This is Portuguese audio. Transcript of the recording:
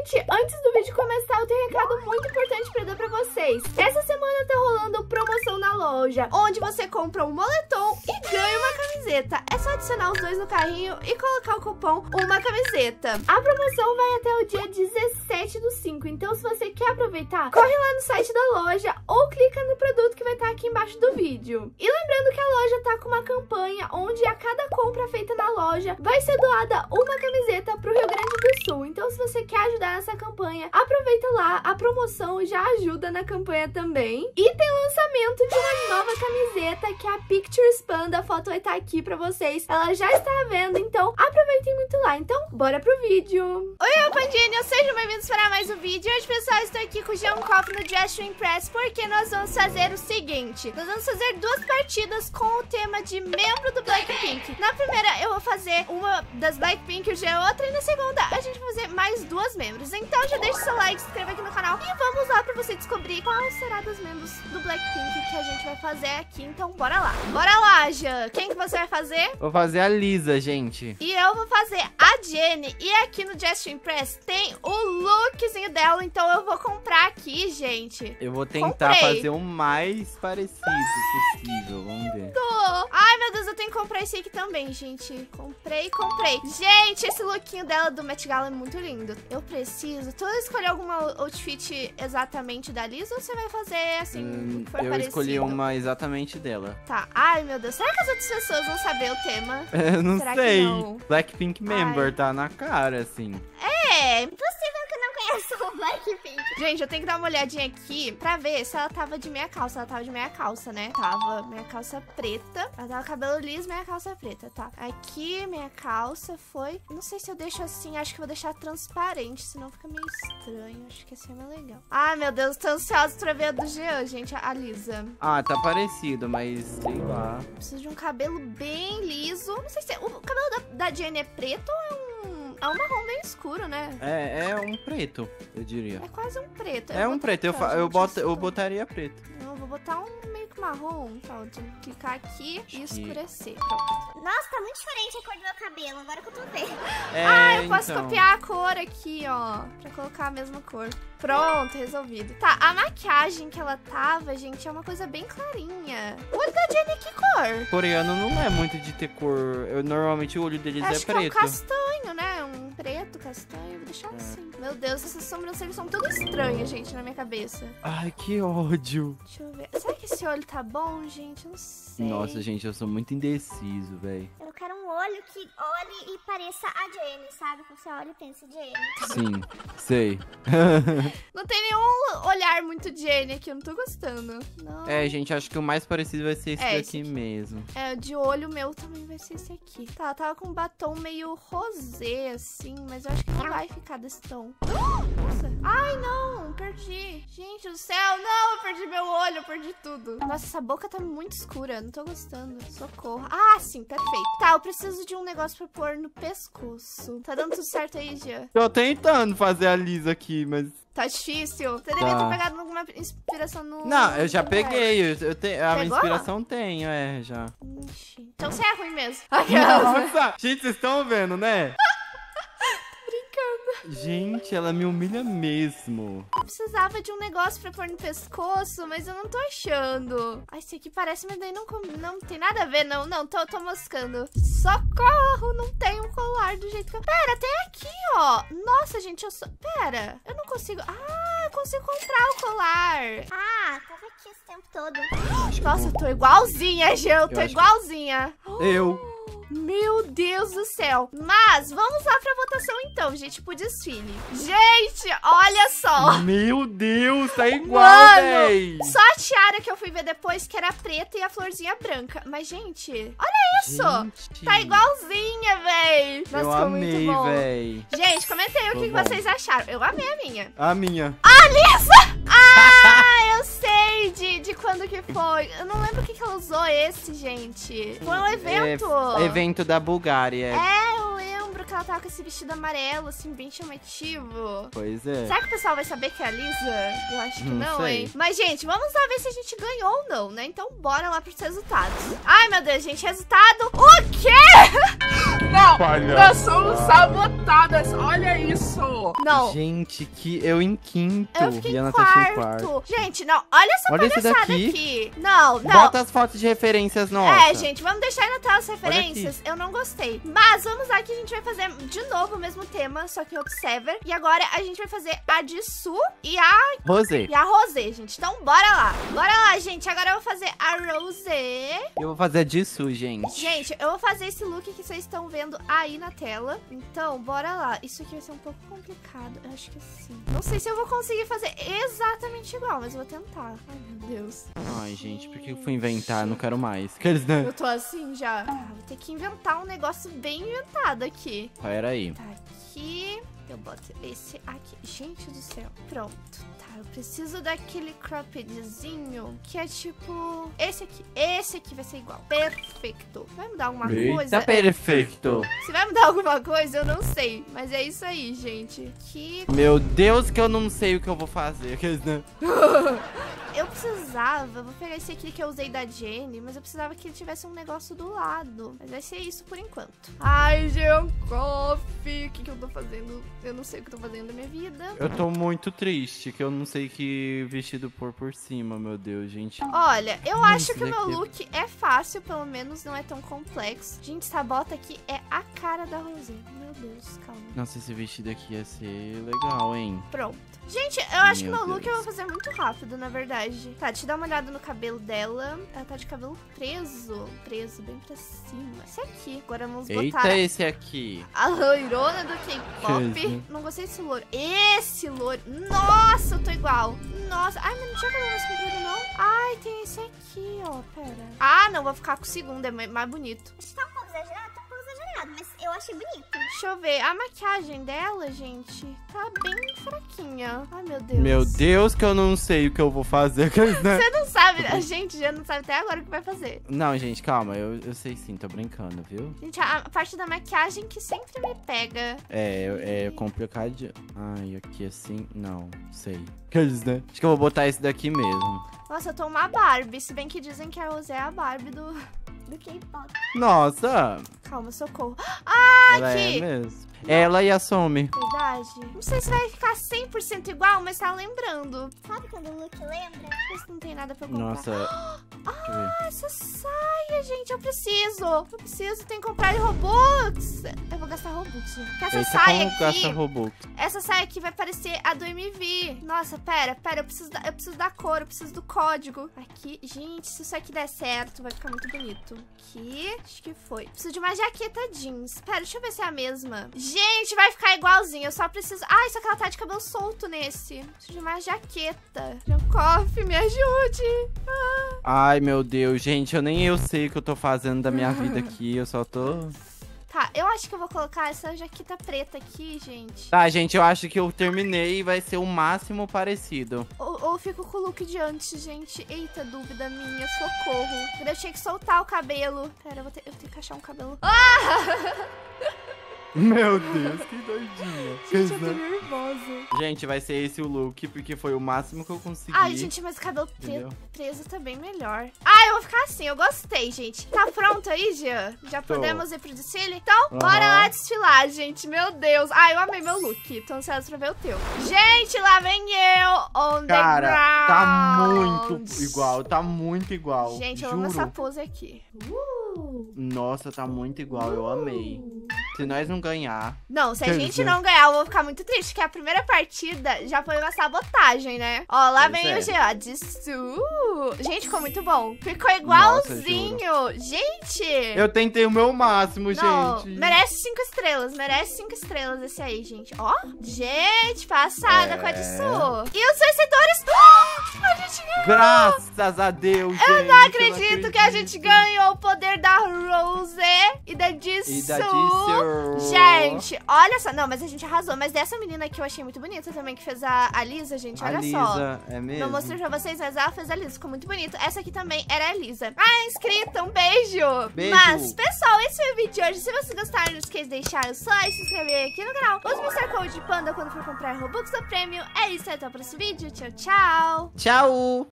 gente, antes do vídeo começar, eu tenho um recado muito importante pra dar pra vocês. Essa semana tá rolando promoção na loja, onde você compra um moletom e ganha uma camiseta. É só adicionar os dois no carrinho e colocar o cupom uma camiseta. A promoção vai até o dia 17 do 5, então se você quer aproveitar, corre lá no site da loja ou clica no produto que vai estar aqui embaixo do vídeo. E lembrando que a loja tá com uma campanha onde a cada compra feita na loja vai ser doada uma camiseta pro Rio Grande do Sul. Então se você quer ajudar nessa campanha, aproveita lá, a promoção já ajuda na campanha também. E tem lançamento de uma nova camiseta que é a Pictures Panda, a foto vai estar aqui pra vocês. Ela já está à venda, então aproveitem muito lá. Então, bora pro vídeo. Oi, eu Pandinha, sejam bem-vindos para mais um vídeo. Hoje, pessoal, estou aqui com o Jean Koff no Just Impress, porque nós vamos fazer o seguinte. Nós vamos fazer duas partidas com o tema de membro do Blackpink. Na primeira, faber uma das Blackpink, o Jean outra, e na segunda, a gente vai fazer mais duas membros. Então, já deixa seu like, se inscreva aqui no canal e vamos lá para você descobrir qual será dos membros do Blackpink que a gente vai fazer aqui. Então, bora lá. Bora lá, Jean. Quem que você vai fazer? Vou fazer a Lisa, gente. E eu vou fazer a Jenny. E aqui no Just Impress tem o lookzinho dela, então eu vou comprar aqui, gente. Eu vou tentar Comprei. fazer o mais parecido possível, vamos ver. Ai, meu Deus, eu tenho que comprar esse aqui também, gente. Comprei, comprei. Gente, esse lookinho dela do Met Gala é muito lindo. Eu preciso. Tu escolheu alguma outfit exatamente da Lisa ou você vai fazer assim, Hum, eu parecido? escolhi uma exatamente dela. Tá. Ai, meu Deus. Será que as outras pessoas vão saber o tema? Eu não Será que sei. não? Blackpink Member Ai. tá na cara, assim. É, que eu o Blackpink. Gente, eu tenho que dar uma olhadinha aqui pra ver se ela tava de meia calça. Ela tava de meia calça, né? Tava meia calça preta. Ela tava cabelo liso, meia calça preta, tá? Aqui, meia calça foi... Não sei se eu deixo assim, acho que eu vou deixar transparente, senão fica meio estranho. Acho que assim é mais legal. Ai, meu Deus, tô ansiosa pra ver a do Jean, gente, a Lisa. Ah, tá parecido, mas sei lá. Preciso de um cabelo bem liso. Não sei se... é- O cabelo da, da Jenny é preto ou é um... É um marrom bem escuro, né? É, é um preto, eu diria. É quase um preto. É Eu um vou preto, eu, eu, boto, eu botaria preto. Eu vou botar um meio que marrom. Que clicar aqui e escurecer. Pronto. Nossa, tá muito diferente a cor do meu cabelo, agora que eu tô vendo. É, Ah, eu posso então. copiar a cor aqui, ó. Pra colocar a mesma cor. Pronto, resolvido. Tá, a maquiagem que ela tava, gente, é uma coisa bem clarinha. O olho da Jenny, que cor? Coreano não é muito de ter cor. Eu, normalmente o olho deles Acho é que é um preto. castanho, né? Preto, castanho. Vou deixar É. assim. Meu Deus, essas sobrancelhas são tudo estranhas, gente, na minha cabeça. Ai, que ódio. Deixa eu ver. Será que esse olho tá bom, gente? Eu não sei. Nossa, gente, eu sou muito indeciso, velho. Eu quero um olho que olhe e pareça a Jenny, sabe? Que você olha e pensa Jenny. Sim, sei. Não tem nenhum olhar muito Jenny aqui, eu não tô gostando. Não. É, gente, acho que o mais parecido vai ser esse É, daqui mesmo. É, de olho meu também vai ser esse aqui. Tá, ela tava com um batom meio rosé, assim, mas eu acho que não vai ficar desse tom. Nossa. Ai, não, perdi. Gente do céu, não, eu perdi meu olho, eu perdi tudo. Nossa, essa boca tá muito escura, não tô gostando. Socorro. Ah, sim, perfeito. Tá, eu preciso de um negócio pra pôr no pescoço. Tá dando tudo certo aí, Gia? Tô tentando fazer a Lisa aqui, mas. Tá difícil. Você devia Tá. ter pegado alguma inspiração no... Não, eu já peguei. Eu, eu tenho, a minha inspiração tenho, é, já. Ixi. Então você é ruim mesmo. Nossa! Gente, vocês estão vendo, né? Gente, ela me humilha mesmo. Eu precisava de um negócio pra pôr no pescoço, mas eu não tô achando. Ai, esse aqui parece, mas daí não, não tem nada a ver, não. Não, tô, tô moscando. Socorro, não tem um colar do jeito que eu... Pera, tem aqui, ó. Nossa, gente, eu só... Pera, eu não consigo... Ah, eu consigo comprar o colar. Ah, tava aqui esse tempo todo. Nossa, eu tô igualzinha, Gê, eu tô que- igualzinha. Eu. Meu Deus do céu. Mas vamos lá pra votação então, gente, pro desfile. Gente, olha só. Meu Deus, tá igual, Mano, véi. Só a tiara que eu fui ver depois, que era preta e a florzinha branca. Mas, gente, olha isso. Gente, Tá igualzinha, véi. Nossa, Eu ficou amei, muito bom. véi. Gente, comentem aí o que, que vocês acharam. Eu amei a minha. A minha. Ah, eu sei de, de quando que foi. Eu não lembro o que, que ela usou esse, gente. Foi um evento. É, evento da Bulgária. É, eu lembro que ela tava com esse vestido amarelo, assim, bem chamativo. Pois é. Será que o pessoal vai saber que é a Lisa? Eu acho que Não não, hein? Mas, gente, vamos lá ver se a gente ganhou ou não, né? Então, bora lá pros resultados. Ai, meu Deus, gente, resultado... O quê? Não, Palhaço. nós somos olha isso. Não. Gente, que eu em quinto. Eu fiquei e a em Natasha em quarto. quarto. Gente, não. Olha essa Olha palhaçada daqui. aqui. Não, não. Bota as fotos de referências nossas. É, gente, vamos deixar aí na tela as referências. Eu não gostei. Mas vamos lá que a gente vai fazer de novo o mesmo tema, só que em outro server. E agora a gente vai fazer a de Su e a, Rosé, e a Rosé, gente. Então bora lá. Bora lá, gente. Agora eu vou fazer a Rosé. eu vou fazer disso, gente. Gente, eu vou fazer esse look que vocês estão vendo aí na tela. Então, bora lá. Isso aqui vai ser um pouco complicado. Eu acho que sim. Não sei se eu vou conseguir fazer exatamente igual, mas eu vou tentar. Ai, meu Deus. Ai, gente, por que eu fui inventar? Não quero mais. Aqueles, né? Eu tô assim já. Ah, vou ter que inventar um negócio bem inventado aqui. Pera aí. Tá aqui. Eu boto esse aqui. Gente do céu. Pronto. Preciso daquele croppedzinho que é tipo... Esse aqui. Esse aqui vai ser igual. Perfeito. Vai mudar alguma coisa? Tá perfeito. Se vai mudar alguma coisa, eu não sei. Mas é isso aí, gente. Que Meu Deus, que eu não sei o que eu vou fazer. Né? precisava. Vou pegar esse aqui que eu usei da Jenny, mas eu precisava que ele tivesse um negócio do lado. Mas vai ser isso por enquanto. Ai, Jean Coffee. O que, que eu tô fazendo? Eu não sei o que eu tô fazendo na minha vida. Eu tô muito triste, que eu não sei que vestido pôr por cima, meu Deus, gente. Olha, eu Hum, acho que o meu daqui. look é fácil, pelo menos não é tão complexo. Gente, essa bota aqui é a cara da Rosé. Meu Deus, calma. Nossa, esse vestido aqui ia ser legal, hein? Pronto. Gente, eu acho Meu que meu look eu Deus. vou fazer muito rápido, na verdade. Tá, deixa eu dar uma olhada no cabelo dela. Ela tá de cabelo preso. Preso, bem pra cima. Esse aqui. Agora vamos botar Eita, esse aqui. a loirona do K-pop. Jesus. Não gostei desse loiro. Esse loiro. Nossa, eu tô igual. Nossa. Ai, mas não tinha cabelo mais comprido, não? Ai, tem esse aqui, ó. Pera. Ah, não. Vou ficar com o segundo. É mais mais bonito. Tá um pouco exagerado? Mas eu achei bonito. Deixa eu ver. A maquiagem dela, gente, tá bem fraquinha. Ai, meu Deus. Meu Deus, que eu não sei o que eu vou fazer. Né? Você não sabe, a gente já não sabe até agora o que vai fazer. Não, gente, calma. Eu, eu sei sim, tô brincando, viu? Gente, a, a parte da maquiagem que sempre me pega. É, é complicado. de- Ai, aqui assim. Não, sei. Aqueles, né? Acho que eu vou botar esse daqui mesmo. Nossa, eu tô uma Barbie, se bem que dizem que a Rosé é a Barbie do... Do K-pop. Nossa! Calma, socorro. Ah, ela aqui! é mesmo. Ela e a Some. Verdade. Não sei se vai ficar 100% igual, mas tá lembrando. Sabe quando o look lembra? Mas não tem nada pra comprar. Nossa. Ah, essa saia, gente, eu preciso. Eu preciso, tem que comprar em Robux. Eu gastar Robux, gente. Porque essa Eita, saia aqui... gasta Robux? Essa saia aqui vai parecer a do MV. Nossa, pera, pera, eu preciso, da, eu preciso da cor, eu preciso do código. Aqui, gente, se isso aqui der certo, vai ficar muito bonito. Aqui, acho que foi. Preciso de uma jaqueta jeans. Pera, deixa eu ver se é a mesma. Gente, vai ficar igualzinho, eu só preciso... Ah, só que ela tá de cabelo solto nesse. Preciso de uma jaqueta. Jankoff, me ajude. Ah. Ai, meu Deus, gente, eu nem eu sei o que eu tô fazendo da minha vida aqui, eu só tô... Tá, eu acho que eu vou colocar essa jaqueta preta aqui, gente. Tá, gente, eu acho que eu terminei e vai ser o máximo parecido. Ou, ou fico com o look de antes, gente. Eita, dúvida minha, socorro. Eu deixei que soltar o cabelo. Pera, eu vou ter, eu tenho que achar um cabelo. Ah! Meu Deus, que doidinha. Gente, eu tô nervosa. Gente, vai ser esse o look, porque foi o máximo que eu consegui. Ai, gente, mas o cabelo pre- preso tá bem melhor. Ah, eu vou ficar assim, eu gostei, gente. Tá pronto aí, Jean? Já Tô. podemos ir pro desfile? Então, Aham. bora lá desfilar, gente. Meu Deus. Ai, eu amei meu look. Tô ansiosa pra ver o teu. Gente, lá vem eu, on the Cara, tá muito igual, tá muito igual. Gente, eu juro. amo essa pose aqui. Uh! Nossa, tá muito igual, eu amei. Se nós não ganhar. Não, se a gente dizer- não ganhar, eu vou ficar muito triste, porque a primeira partida já foi uma sabotagem, né? Ó, lá Pois vem é. o G, ó, de su. Gente, ficou muito bom. Ficou Nossa, igualzinho. gente! Eu tentei o meu máximo, não, gente. merece cinco estrelas, merece cinco estrelas esse aí, gente. Ó, gente, passada É. com a de su. E os vencedores... Ah, a gente ganhou! Graças a Deus, gente. Eu não acredito que a gente ganhou o poder da Rose e da Jisoo. E da Jisoo. Gente, olha só. Não, mas a gente arrasou. Mas dessa menina aqui eu achei muito bonita também, que fez a, a Lisa, gente. A Olha Lisa, só. é mesmo? Não mostrei pra vocês, mas ela fez a Lisa. Ficou muito bonito. Essa aqui também era a Lisa. Ah, inscrita, um beijo. Beijo. Mas, pessoal, esse foi o vídeo de hoje. Se vocês gostaram, não esqueça de deixar o like, se inscrever aqui no canal. Use o Mr. Code Panda quando for comprar Robux do Prêmio. É isso, até o próximo vídeo. Tchau, tchau. Tchau.